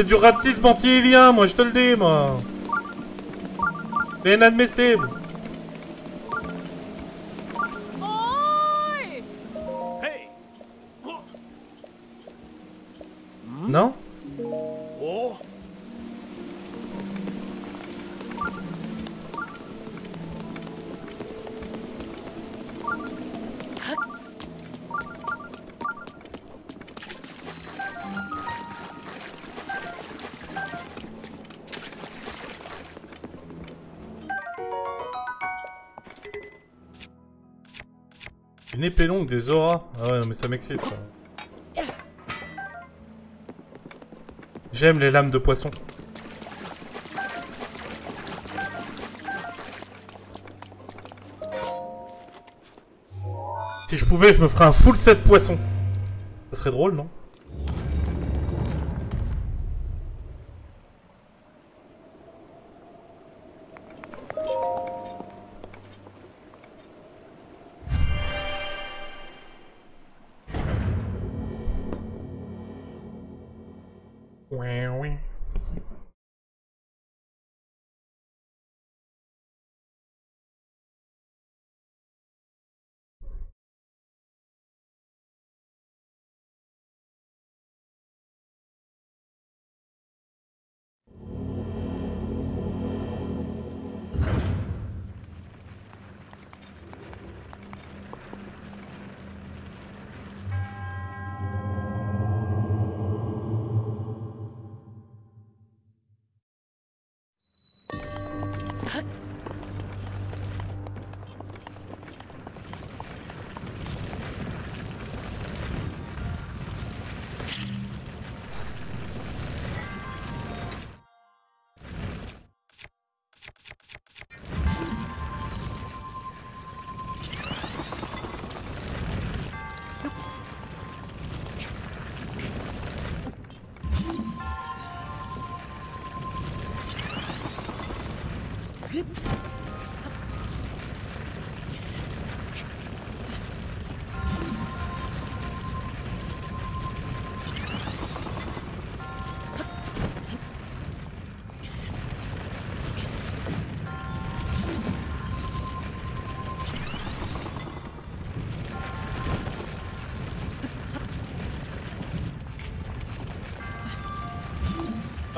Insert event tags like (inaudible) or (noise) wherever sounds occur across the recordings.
C'est du racisme anti-élien, moi, je te le dis, moi. C'est inadmissible. Une épée longue, des auras. Ah ouais, mais ça m'excite, ça. J'aime les lames de poisson. Si je pouvais, je me ferais un full set poisson. Ça serait drôle, non?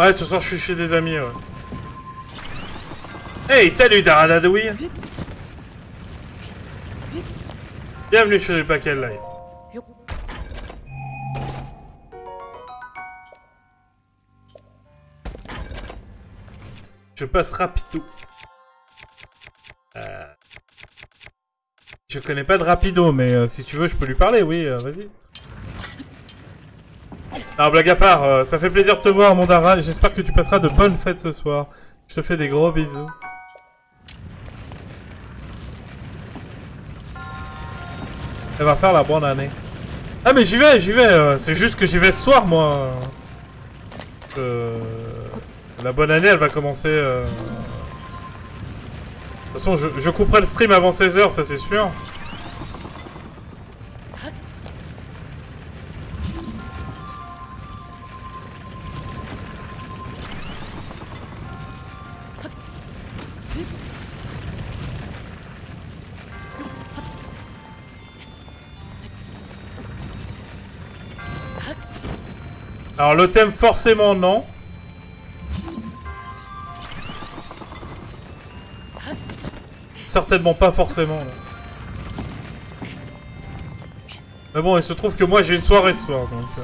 Ouais, ce soir je suis chez des amis, ouais. Hey, salut Daradadouille Bienvenue sur le paquet live. Je passe rapido. Euh... Je connais pas de rapido, mais euh, si tu veux, je peux lui parler, oui, euh, vas-y. Non, blague à part, euh, ça fait plaisir de te voir, mon Dara. J'espère que tu passeras de bonnes fêtes ce soir. Je te fais des gros bisous. Elle va faire la bonne année. Ah mais j'y vais, j'y vais. euh, C'est juste que j'y vais ce soir, moi. Euh, La bonne année, elle va commencer... euh, De toute façon, je, je couperai le stream avant 16h, ça c'est sûr. Alors le thème forcément non. Certainement pas forcément. Mais bon, il se trouve que moi j'ai une soirée ce soir, donc... euh,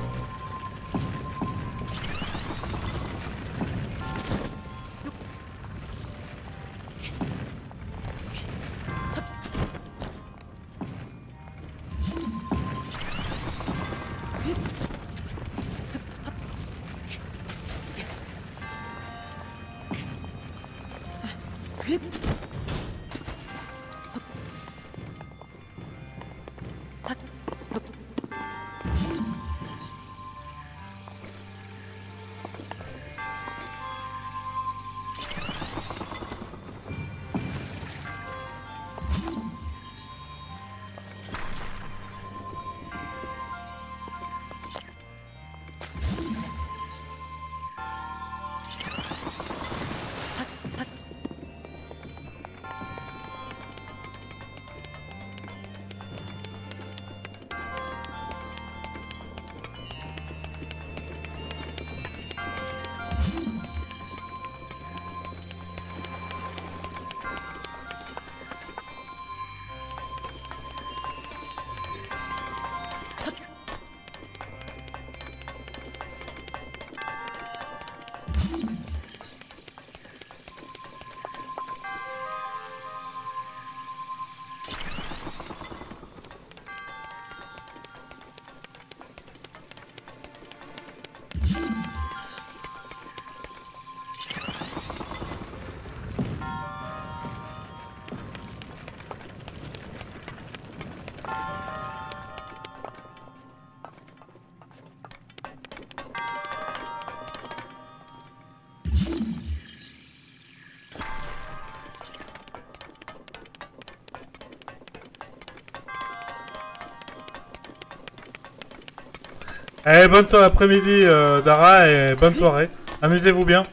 Allez, bonne soirée après-midi, euh, Dara, et bonne soirée. Amusez-vous bien.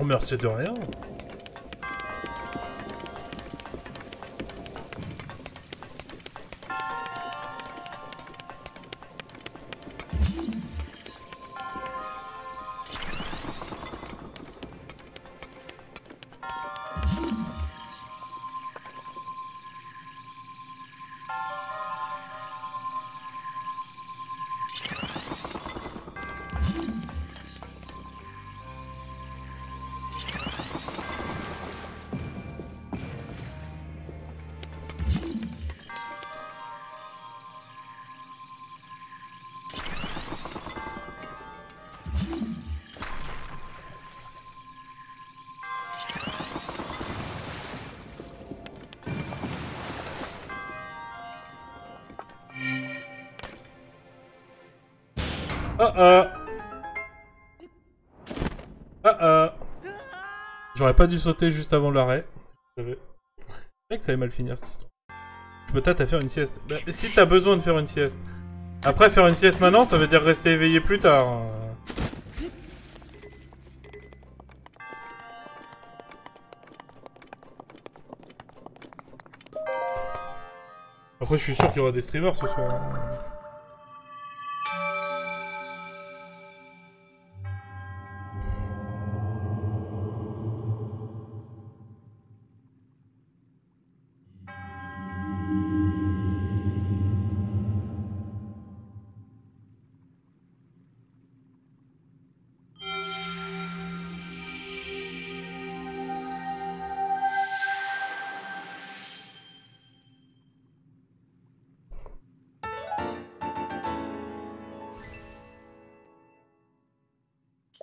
Oh, merci de rien. Oh oh Oh J'aurais pas dû sauter juste avant l'arrêt. Vrai que ça allait mal finir cette histoire. Peut-être à faire une sieste. Bah, si t'as besoin de faire une sieste. Après, faire une sieste maintenant, ça veut dire rester éveillé plus tard. Après, je suis sûr qu'il y aura des streamers ce soir.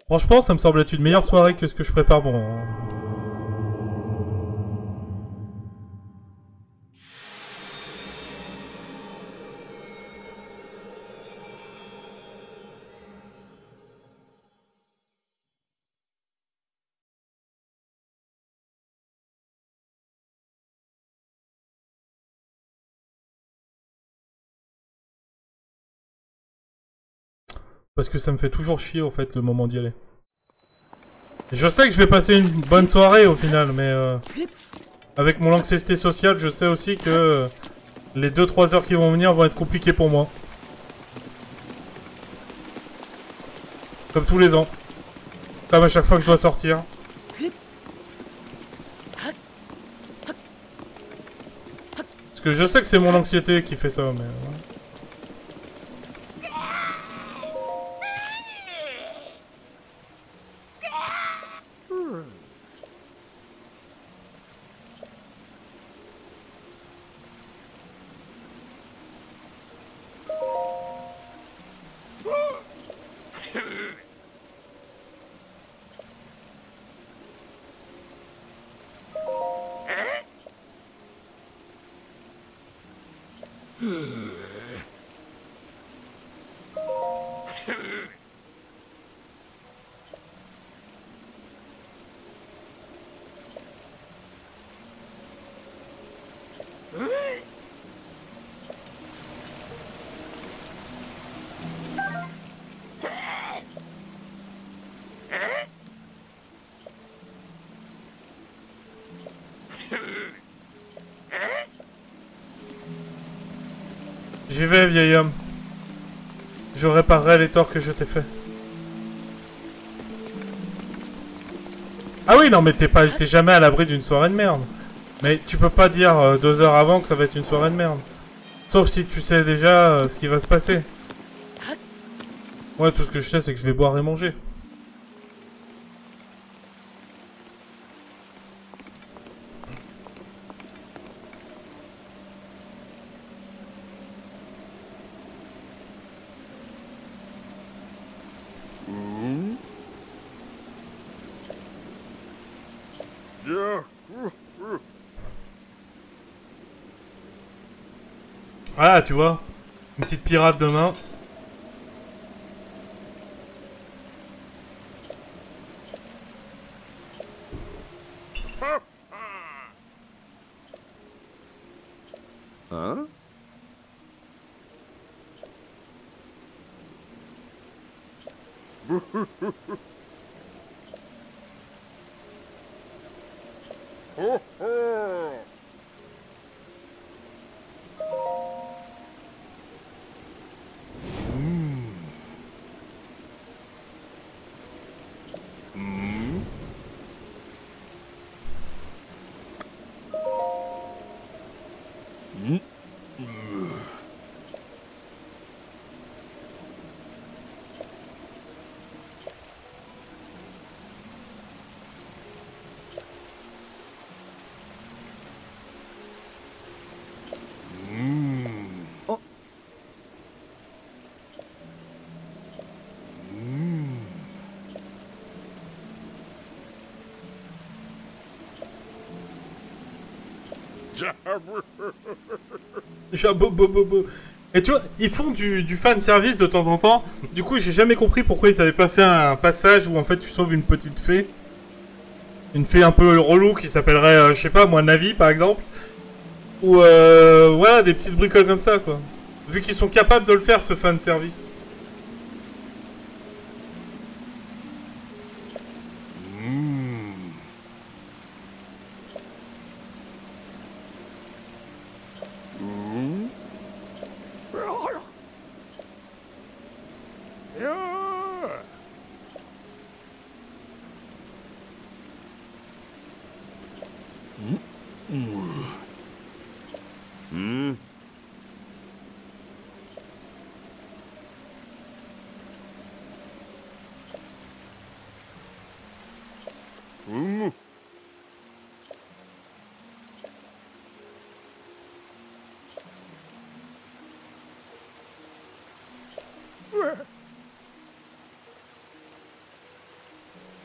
Franchement, ça me semble être une meilleure soirée que ce que je prépare bon. Parce que ça me fait toujours chier, en fait, le moment d'y aller. Je sais que je vais passer une bonne soirée, au final, mais... Euh, avec mon anxiété sociale, je sais aussi que... Euh, les 2-3 heures qui vont venir vont être compliquées pour moi. Comme tous les ans. Comme à chaque fois que je dois sortir. Parce que je sais que c'est mon anxiété qui fait ça, mais... Hmm. J'y vais, vieil homme. Je réparerai les torts que je t'ai fait. Ah oui, non, mais t'es pas, t'es jamais à l'abri d'une soirée de merde. Mais tu peux pas dire euh, deux heures avant que ça va être une soirée de merde. Sauf si tu sais déjà euh, ce qui va se passer. Ouais, tout ce que je sais, c'est que je vais boire et manger. Ah, tu vois Une petite pirate demain. Hein (laughs) Et tu vois, ils font du, fan service de temps en temps. Du coup, j'ai jamais compris pourquoi ils avaient pas fait un passage où en fait tu sauves une petite fée. Une fée un peu relou qui s'appellerait, euh, je sais pas, moi, Navi par exemple. Ou euh, voilà, des petites bricoles comme ça quoi. Vu qu'ils sont capables de le faire ce fan service.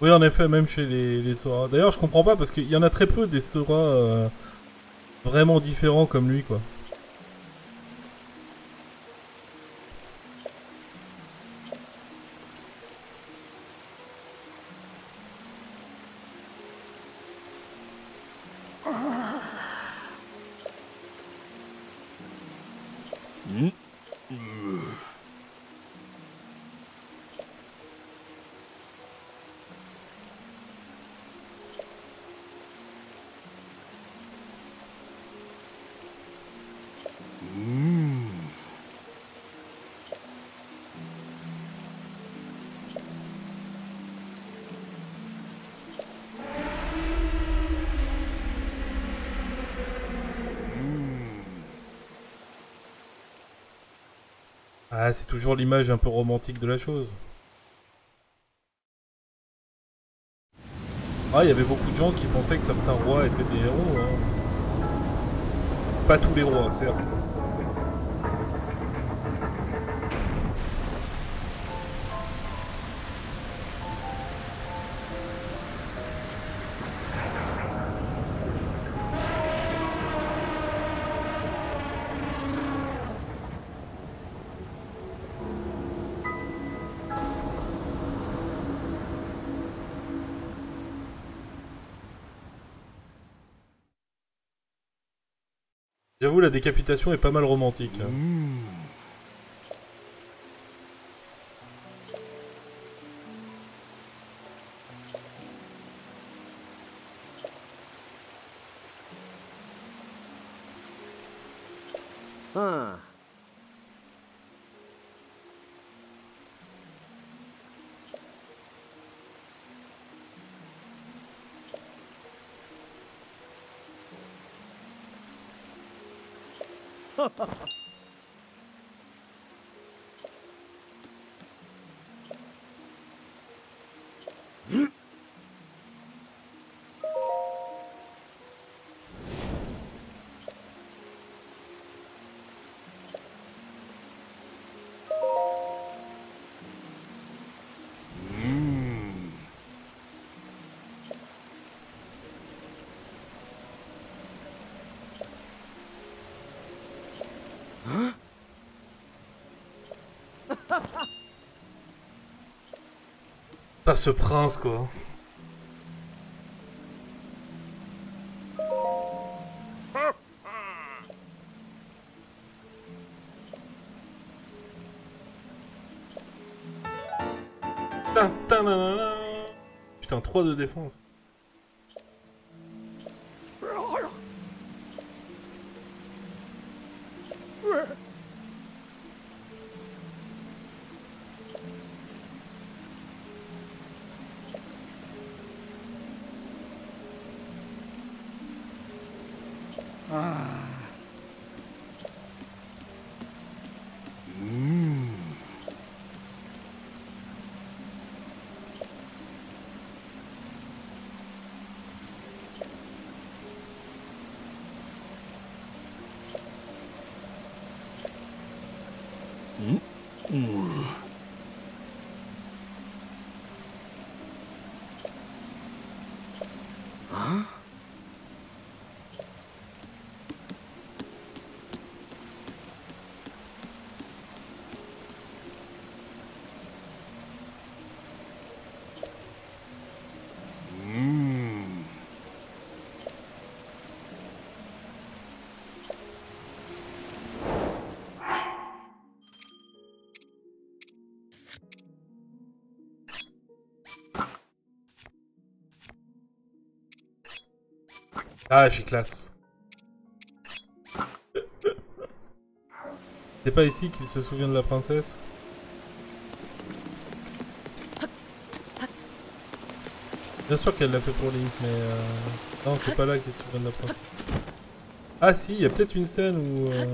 Oui, en effet, même chez les, les Sora. D'ailleurs, je comprends pas parce qu'il y en a très peu des Sora euh, vraiment différents comme lui, quoi. Ah, c'est toujours l'image un peu romantique de la chose. Ah, il y avait beaucoup de gens qui pensaient que certains rois étaient des héros. Hein. Pas tous les rois, certes. La décapitation est pas mal romantique. hein. Ha ha ha! T'as ce prince, quoi. Putain, 3 de défense. 음? 음. Ah, j'ai classe. C'est pas ici qu'il se souvient de la princesse Bien sûr qu'elle l'a fait pour Link, mais... Euh... Non, c'est pas là qu'il se souvient de la princesse. Ah si, il y a peut-être une scène où... Euh...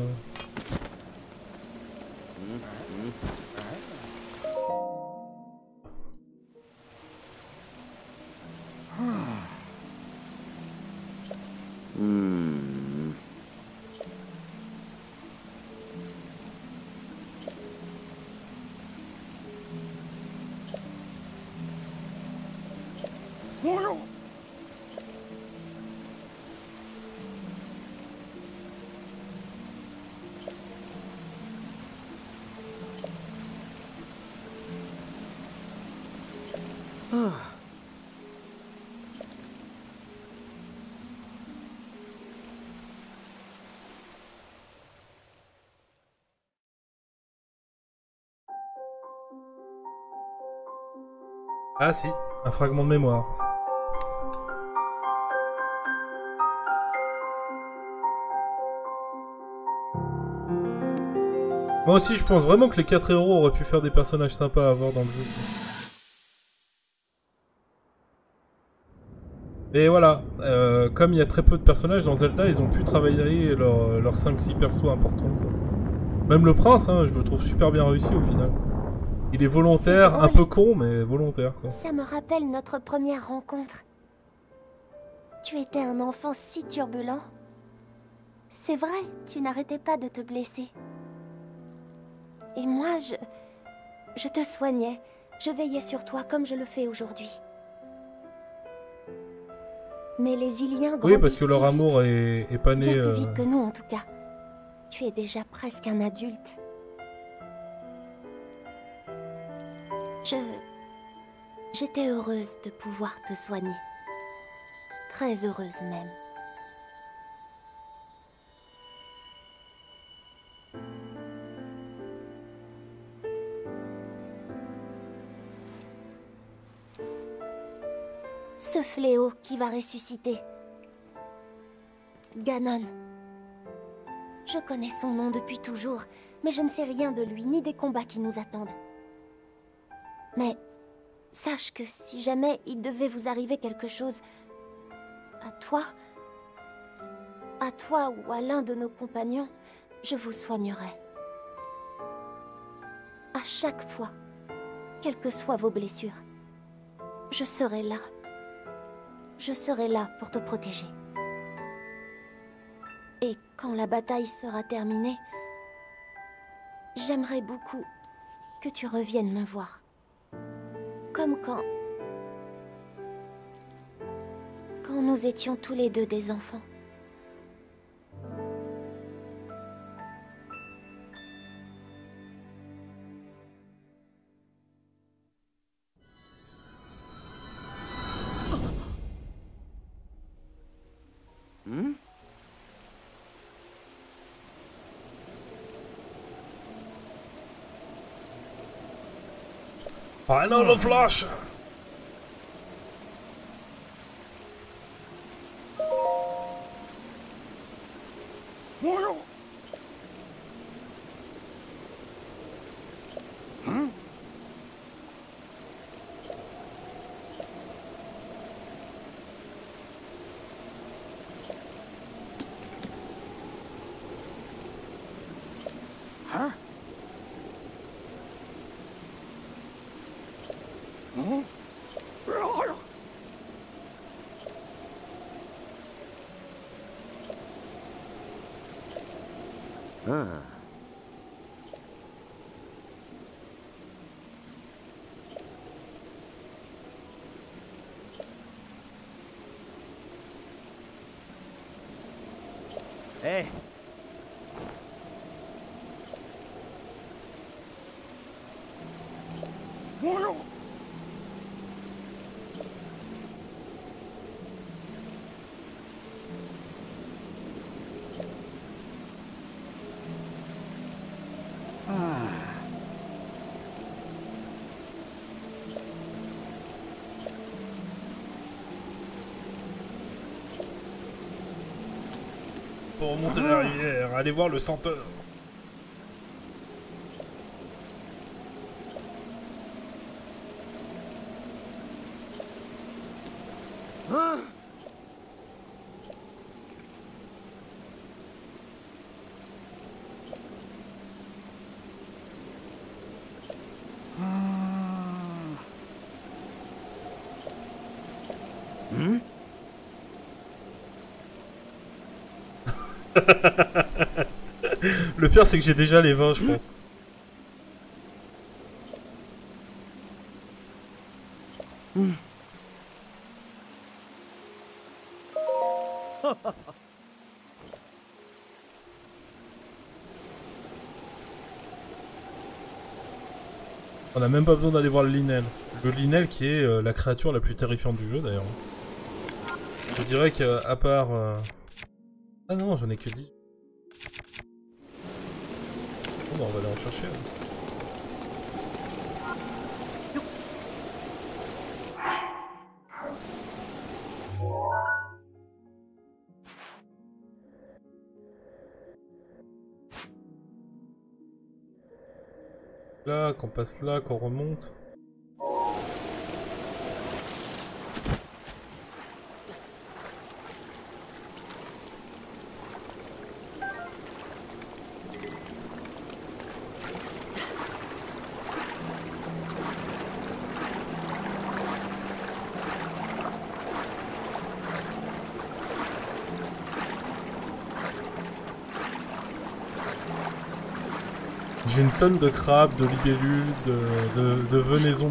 Ah si, un fragment de mémoire. Moi aussi, je pense vraiment que les 4 héros auraient pu faire des personnages sympas à avoir dans le jeu. Et voilà, euh, comme il y a très peu de personnages dans Zelda, ils ont pu travailler leurs 5-6 persos importants. Même le prince, hein, je le trouve super bien réussi au final. Il est volontaire, un peu con, mais volontaire. Quoi. Ça me rappelle notre première rencontre. Tu étais un enfant si turbulent. C'est vrai, tu n'arrêtais pas de te blesser. Et moi, je... Je te soignais. Je veillais sur toi comme je le fais aujourd'hui. Mais les Iliens Oui, parce que leur amour est, pas né... Bien plus vite euh, que nous, en tout cas. Tu es déjà presque un adulte. Je... J'étais heureuse de pouvoir te soigner. Très heureuse même. Ce fléau qui va ressusciter. Ganon. Je connais son nom depuis toujours, mais je ne sais rien de lui ni des combats qui nous attendent. Mais sache que si jamais il devait vous arriver quelque chose, à toi, à toi ou à l'un de nos compagnons, je vous soignerai. À chaque fois, quelles que soient vos blessures, je serai là. Je serai là pour te protéger. Et quand la bataille sera terminée, j'aimerais beaucoup que tu reviennes me voir. Comme quand... Quand nous étions tous les deux des enfants. Final Flash Hey, Pour remonter la rivière, aller voir le senteur. (laughs) Le pire, c'est que j'ai déjà les 20, je pense. (laughs) On a même pas besoin d'aller voir le Linel. Le Linel qui est euh, la créature la plus terrifiante du jeu d'ailleurs. Je dirais qu'à part... euh, Ah non, j'en ai que 10. Bon, bah, on va aller en chercher. là. Là, qu'on passe là, qu'on remonte. De crabes, de libellules, de, de, de venaisons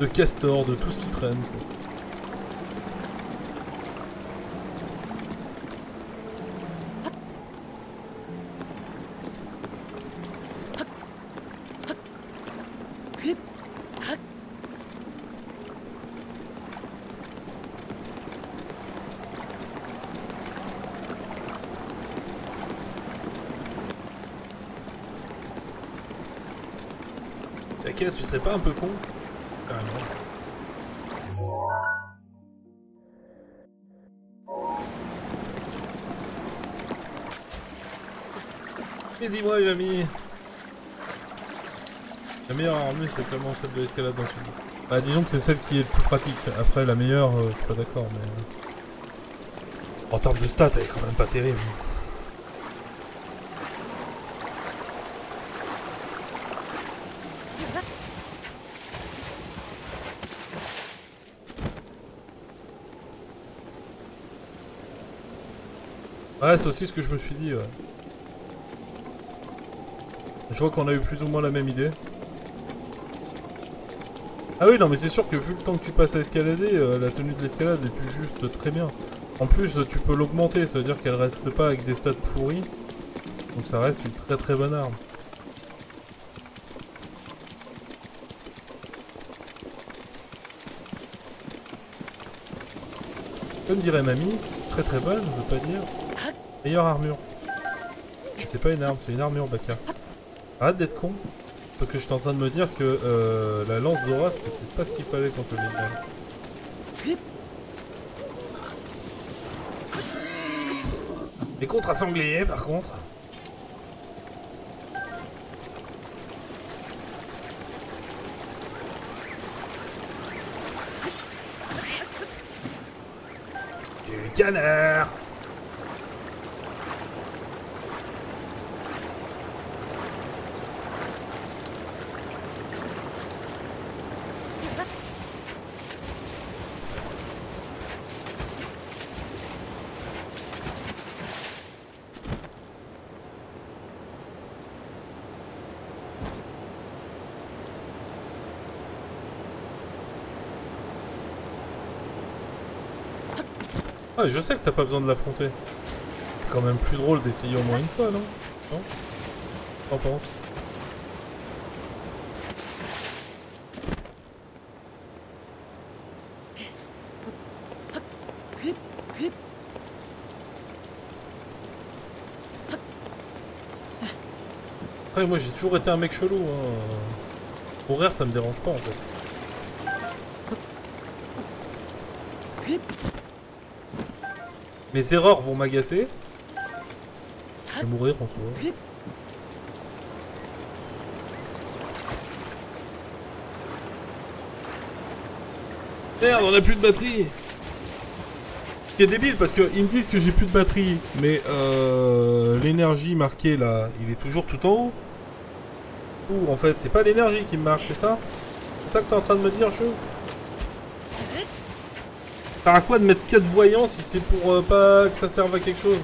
de, castors, de tout ce qui traîne. Tu serais pas un peu con? Ah non. Et dis-moi, Jamy La meilleure armure, c'est clairement celle de l'escalade dans ce jeu. Bah, disons que c'est celle qui est le plus pratique. Après, la meilleure, euh, je suis pas d'accord, mais... euh, En termes de stats, elle est quand même pas terrible. Ouais, c'est aussi ce que je me suis dit. Je vois qu'on a eu plus ou moins la même idée. Ah oui, non, mais c'est sûr que vu le temps que tu passes à escalader, euh, la tenue de l'escalade est juste très bien. En plus, tu peux l'augmenter, ça veut dire qu'elle reste pas avec des stats pourris. Donc ça reste une très très bonne arme. Comme dirait mamie, très très bonne, je veux pas dire. Meilleure armure. C'est pas une arme, c'est une armure, Baka. Arrête d'être con. Parce que j'étais en train de me dire que euh, la lance Zora c'était peut-être pas ce qu'il fallait contre le Lindel. Mais contre un sanglier par contre. Du canard Ah, je sais que t'as pas besoin de l'affronter. C'est quand même plus drôle d'essayer au moins une fois, non? Non? T'en penses? Moi j'ai toujours été un mec chelou. Hein. Courir, ça me dérange pas en fait. Mes erreurs vont m'agacer. Je vais mourir en soi. Merde, on a plus de batterie Ce qui est débile parce qu'ils me disent que j'ai plus de batterie, mais euh, l'énergie marquée là, il est toujours tout en haut. Ou en fait, c'est pas l'énergie qui me marque, c'est ça? C'est ça que t'es en train de me dire, chou Ça à quoi de mettre 4 voyants si c'est pour euh, pas que ça serve à quelque chose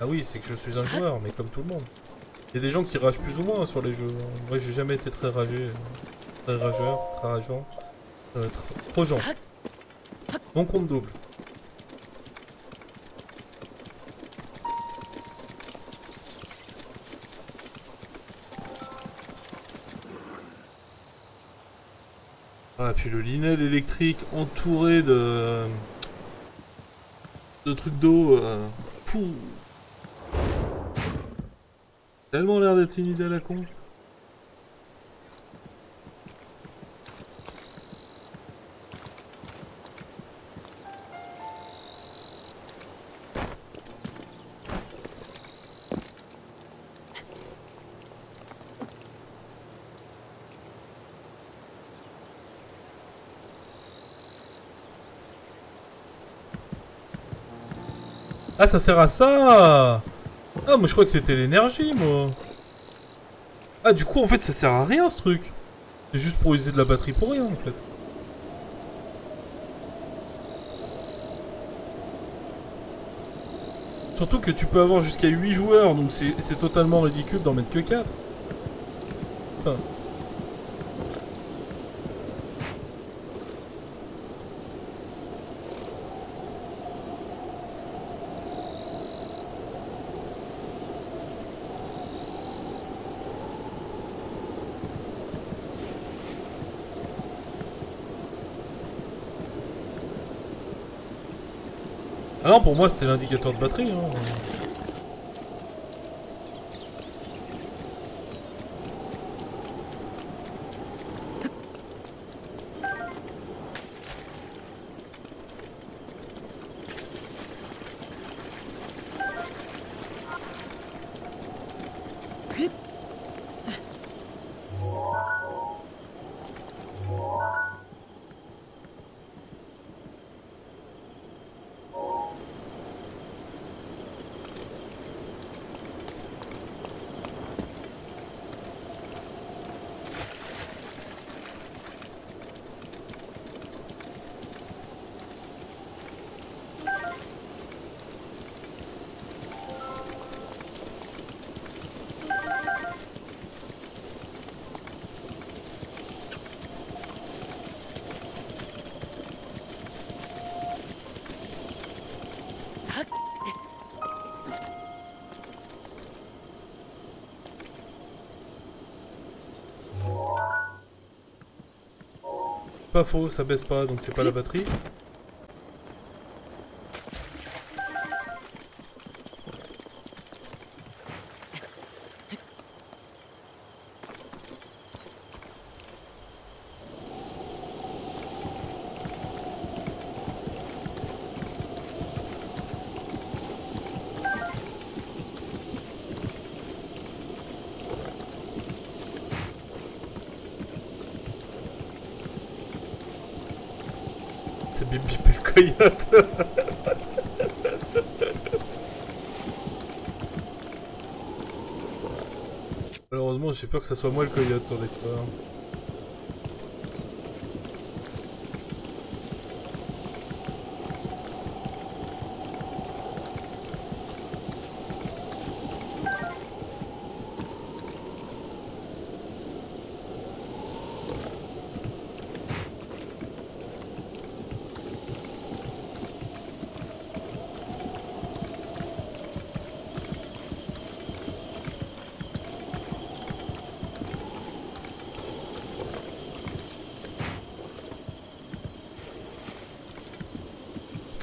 Ah oui, c'est que je suis un joueur, mais comme tout le monde. Il y a des gens qui ragent plus ou moins sur les jeux. Moi, j'ai jamais été très ragé. Très rageur, très rageant. Euh, tr- trop gens. Mon compte double. Ah, puis le linel électrique entouré de... de trucs d'eau. Euh... Tellement l'air d'être une idée à la con. Ah, ça sert à ça Ah, moi je crois que c'était l'énergie, moi. Ah, du coup, en fait, ça sert à rien, ce truc. C'est juste pour user de la batterie pour rien, en fait. Surtout que tu peux avoir jusqu'à 8 joueurs, donc c'est totalement ridicule d'en mettre que 4. Enfin, Ah non, pour moi, c'était l'indicateur de batterie. Hein. Pas faux, ça baisse pas, donc c'est pas la batterie. C'est Bip Coyote. Malheureusement, j'ai peur que ça soit moi le coyote sur l'histoire.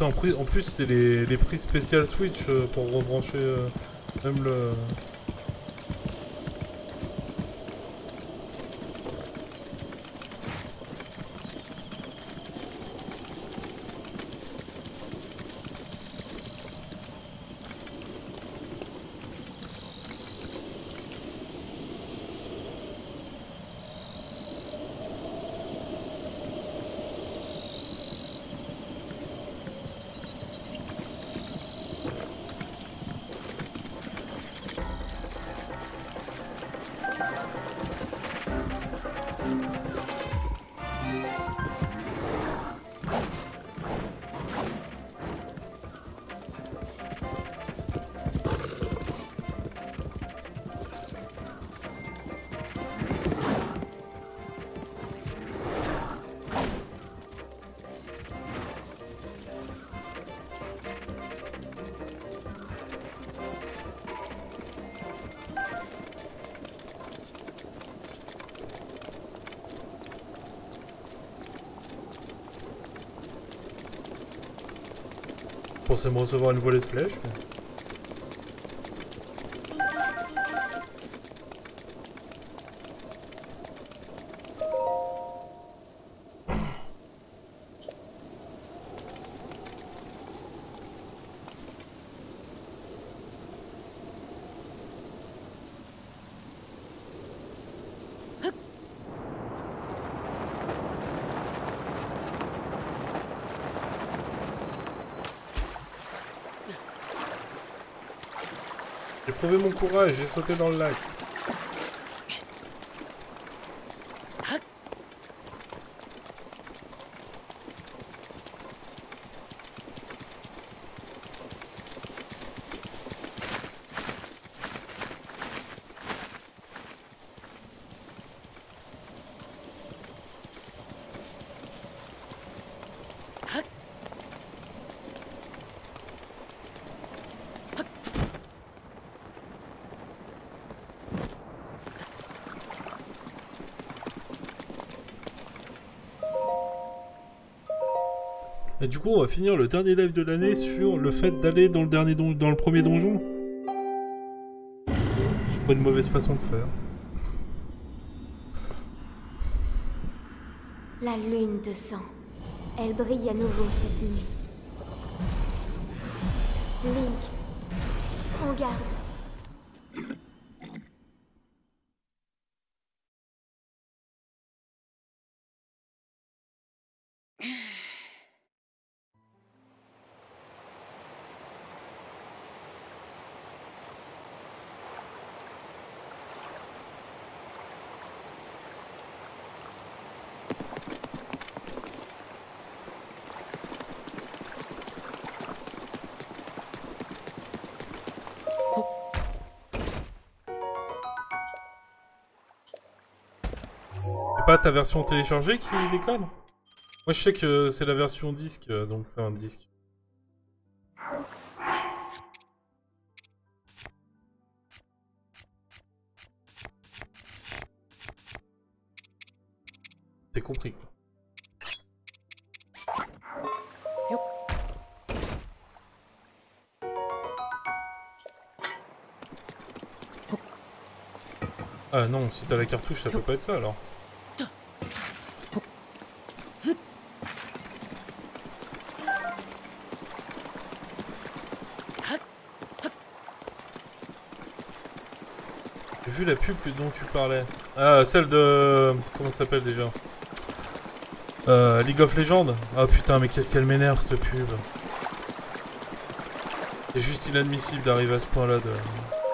En plus, c'est les, les prix spécial Switch euh, pour rebrancher euh, même le. Me recevoir une volée de flèches. Mon courage, j'ai sauté dans le lac. Et du coup, on va finir le dernier live de l'année sur le fait d'aller dans le dernier don dans le premier donjon. C'est pas une mauvaise façon de faire. La lune de sang. Elle brille à nouveau cette nuit. Link, prends garde. pas ta version téléchargée qui décolle Moi je sais que c'est la version disque, euh, donc enfin disque. T'es compris quoi. Ah non, si t'as la cartouche, ça peut pas être ça alors. La pub dont tu parlais. Ah, celle de... Comment ça s'appelle déjà? Euh, League of Legends Ah putain, mais qu'est-ce qu'elle m'énerve cette pub. C'est juste inadmissible d'arriver à ce point-là de...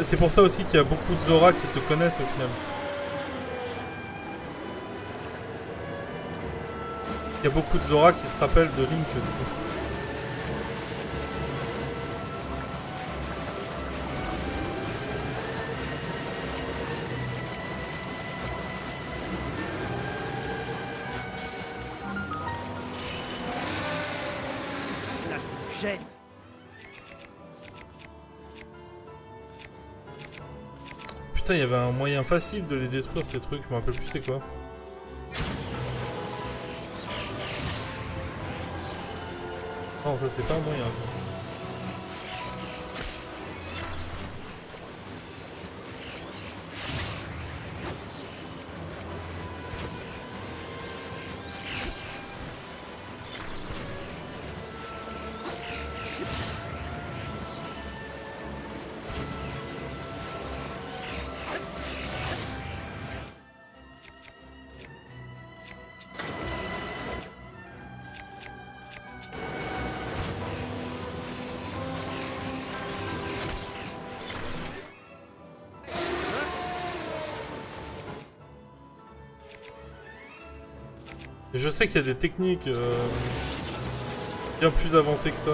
Ah, c'est pour ça aussi qu'il y a beaucoup de Zora qui te connaissent au final. Il y a beaucoup de Zora qui se rappellent de Link du coup. Il y avait un moyen facile de les détruire ces trucs, je me rappelle plus c'est quoi. Non, ça c'est pas un moyen. Je sais qu'il y a des techniques euh, bien plus avancées que ça.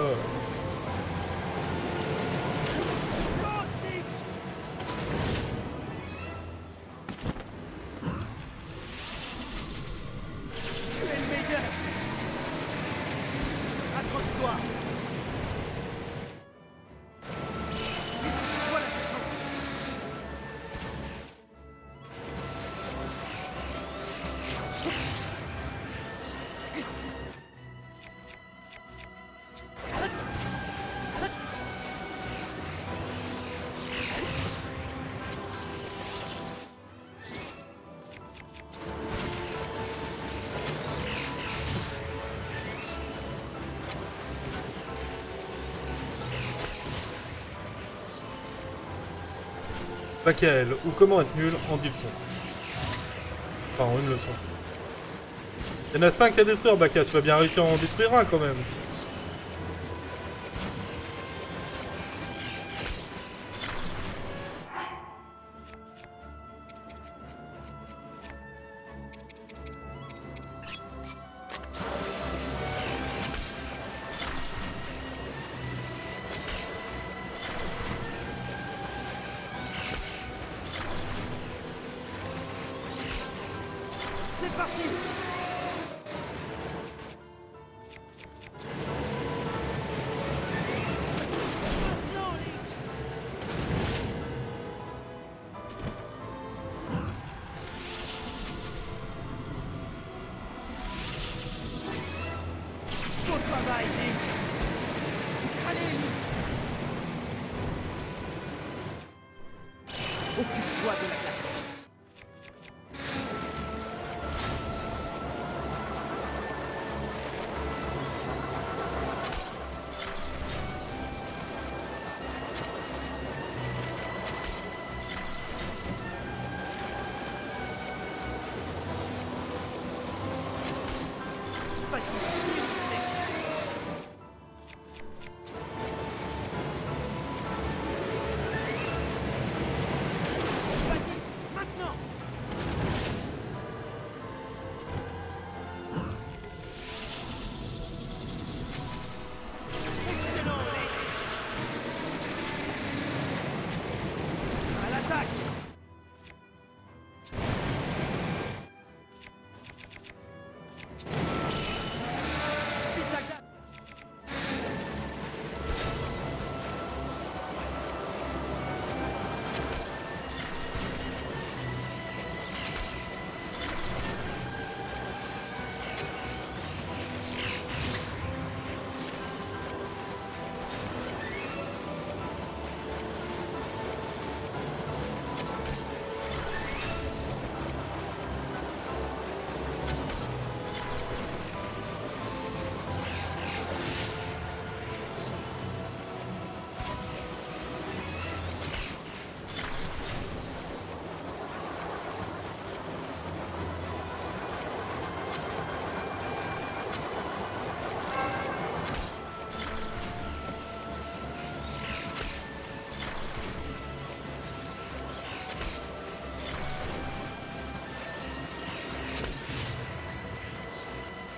Elle ou comment être nul en 10 leçons. Enfin, en une leçon. Il y en a 5 à détruire, Baka, tu vas bien réussir à en détruire un quand même.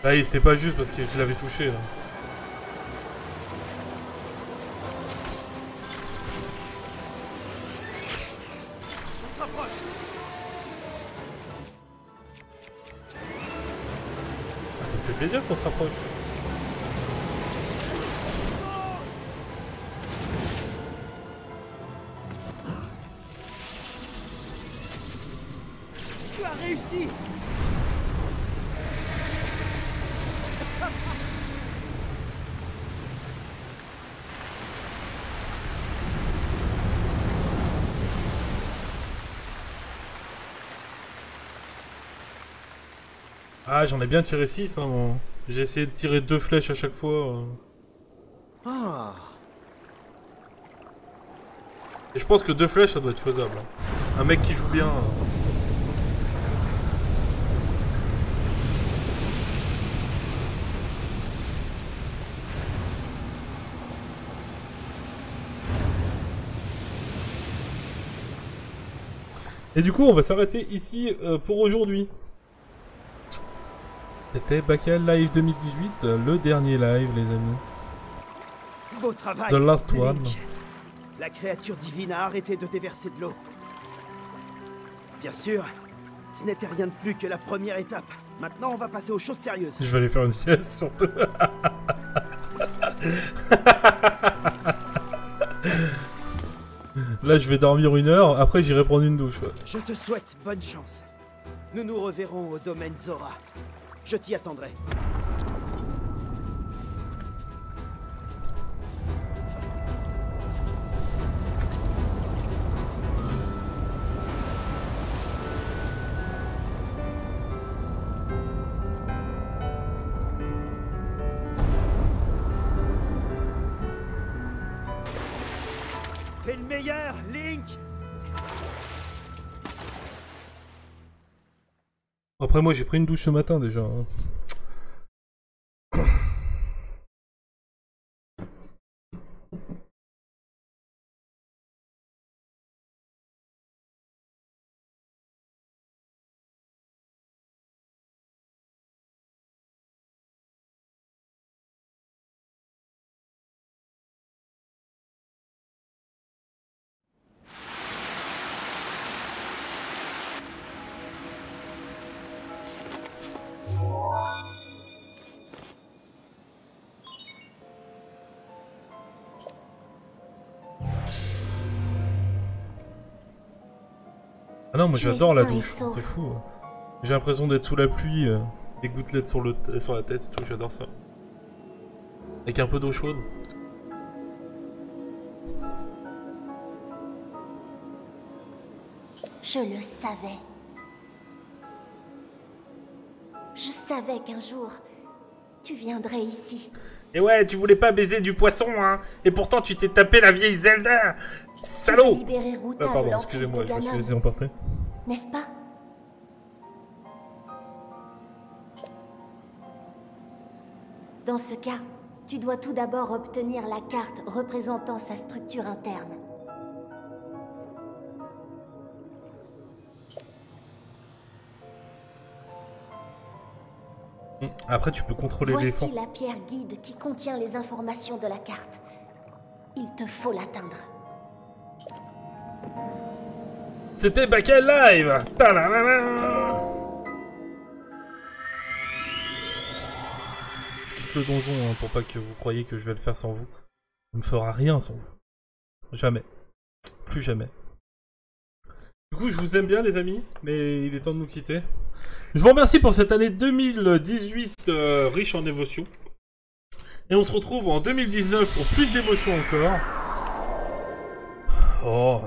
Là, c'était pas juste parce que je l'avais touché, là. Ah, ça me fait plaisir qu'on se rapproche. Ah, j'en ai bien tiré 6, hein. J'ai essayé de tirer deux flèches à chaque fois. euh. Ah, Et je pense que deux flèches, ça doit être faisable. hein. Un mec qui joue bien. euh. Et du coup, on va s'arrêter ici euh, pour aujourd'hui. C'était Bacal Live 2018, euh, le dernier live, les amis. beau travail The last Link. one. La créature divine a arrêté de déverser de l'eau. Bien sûr, ce n'était rien de plus que la première étape. Maintenant, on va passer aux choses sérieuses. Je vais aller faire une sieste surtout. Là, je vais dormir une heure, après j'irai prendre une douche. Je te souhaite bonne chance. Nous nous reverrons au domaine Zora. Je t'y attendrai. Après, moi, j'ai pris une douche ce matin déjà. hein. Ah non, moi j'adore la douche. C'est fou. hein. J'ai l'impression d'être sous la pluie, euh, des gouttelettes sur, le sur la tête et tout, j'adore ça. Avec un peu d'eau chaude. Je le savais. Je savais qu'un jour, tu viendrais ici. Et ouais, tu voulais pas baiser du poisson, hein Et pourtant tu t'es tapé la vieille Zelda Salaud Ah, Pardon, excusez-moi, je me suis laissé emporter. N'est-ce pas? Dans ce cas, tu dois tout d'abord obtenir la carte représentant sa structure interne. Hum, Après, tu peux contrôler l'éléphant. Voici la pierre guide qui contient les informations de la carte. Il te faut l'atteindre. C'était Bakel Live Tadadada Quitte le donjon, hein, pour pas que vous croyiez que je vais le faire sans vous. On ne fera rien sans vous. Jamais. Plus jamais. Du coup, je vous aime bien, les amis, mais il est temps de nous quitter. Je vous remercie pour cette année 2018 euh, riche en émotions. Et on se retrouve en 2019 pour plus d'émotions encore. Oh,